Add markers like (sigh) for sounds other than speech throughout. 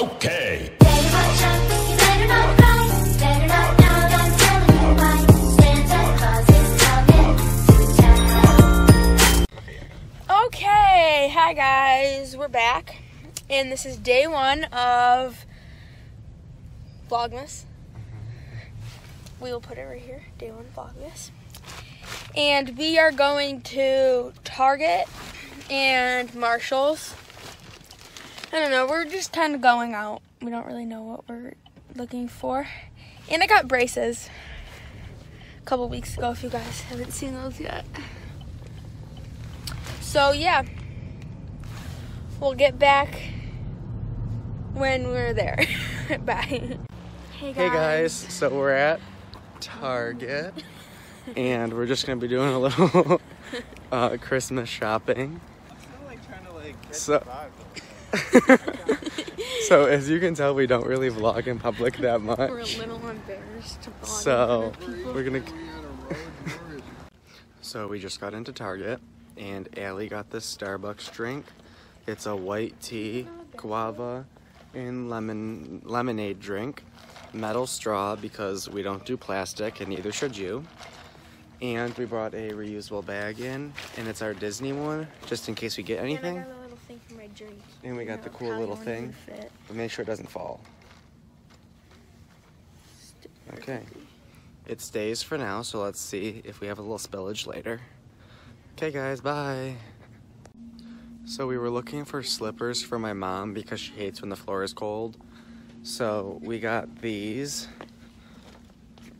Okay. Okay, hi guys, we're back, and this is day one of Vlogmas. We will put it right here, day one Vlogmas, and we are going to Target and Marshalls. I don't know, we're just kind of going out. We don't really know what we're looking for, and I got braces a couple weeks ago. If you guys haven't seen those yet. So yeah, we'll get back when we're there. (laughs) Bye. Hey guys. Hey guys, so we're at Target (laughs) and we're just gonna be doing a little (laughs) uh, Christmas shopping. So, (laughs) so as you can tell, we don't really vlog in public that much. (laughs) We're a little embarrassed to vlog So we're gonna. So we just got into Target and Allie got this Starbucks drink. It's a white tea, guava, and lemon lemonade drink. Metal straw because we don't do plastic and neither should you. And we brought a reusable bag in, and it's our Disney one, just in case we get anything. Drink. And we got No, the cool little thing. But make sure it doesn't fall. Okay. It stays for now, so let's see if we have a little spillage later. Okay, guys, bye. So we were looking for slippers for my mom because she hates when the floor is cold. So we got these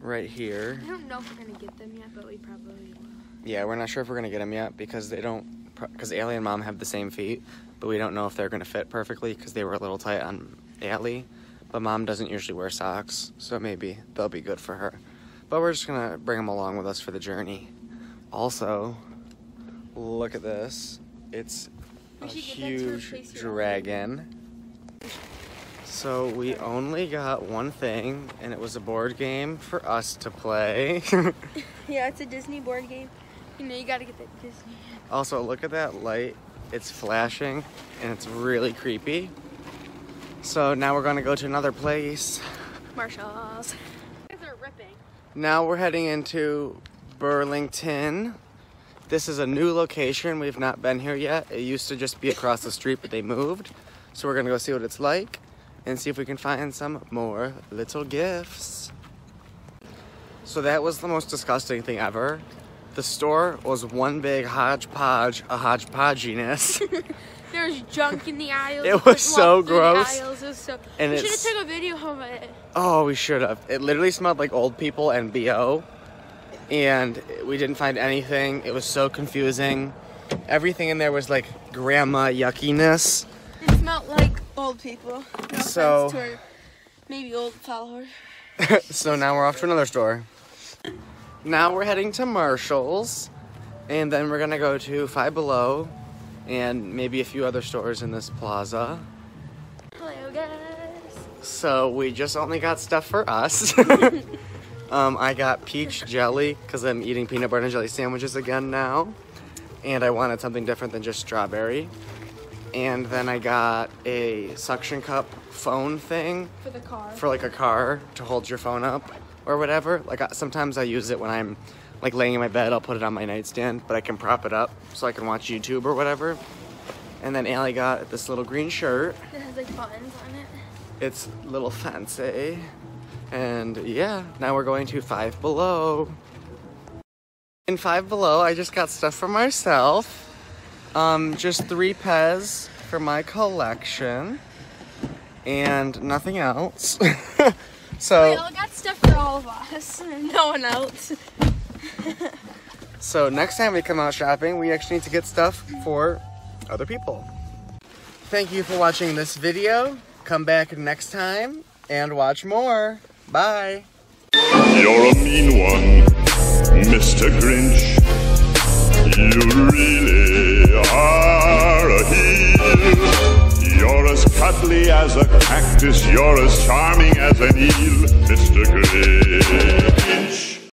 right here. I don't know if we're gonna get them yet, but we probably will. Yeah, we're not sure if we're gonna get them yet because they don't. Because Allie and Mom have the same feet, but we don't know if they're gonna fit perfectly because they were a little tight on Allie. But Mom doesn't usually wear socks, so maybe they'll be good for her. But we're just gonna bring them along with us for the journey. Also, look at this. It's a should get that to huge dragon. So we only got one thing, and it was a board game for us to play. (laughs) (laughs) Yeah, it's a Disney board game. You know, you gotta get that Disney. Also, look at that light. It's flashing and it's really creepy. So now we're gonna go to another place. Marshalls. Guys are ripping. Now we're heading into Burlington. This is a new location. We've not been here yet. It used to just be across the street, but they moved. So we're gonna go see what it's like and see if we can find some more little gifts. So that was the most disgusting thing ever. The store was one big hodgepodge, a hodgepodginess. (laughs) There was junk in the (laughs) aisles. It was so gross. aisles. Was so. And we should have took a video of it. Oh, we should have. It literally smelled like old people and BO. And we didn't find anything. It was so confusing. Everything in there was like grandma yuckiness. It smelled like old people. No So- maybe old followers. (laughs) so now we're off to another store. Now we're heading to Marshall's. And then we're gonna go to Five Below and maybe a few other stores in this plaza. Hello, guys. So we just only got stuff for us. (laughs) um, I got peach jelly because I'm eating peanut butter and jelly sandwiches again now, and I wanted something different than just strawberry. And then I got a suction cup phone thing For the car. for like a car to hold your phone up or whatever. Like I- sometimes I use it when I'm like laying in my bed. I'll put it on my nightstand, but I can prop it up so I can watch YouTube or whatever. And then Allie got this little green shirt it has like buttons on it. it's a little fancy. And yeah, now we're going to Five Below. In Five Below, I just got stuff for myself. Um, just three Pez for my collection. And nothing else. (laughs) so. We so, all got stuff for all of us. (laughs) No one else. so next time we come out shopping, we actually need to get stuff for other people. Thank you for watching this video. Come back next time and watch more. Bye. You're a mean one, Mr. Grinch. You really are a heel. You're as cuddly as a cactus. You're as charming as an eel, Mr. Green.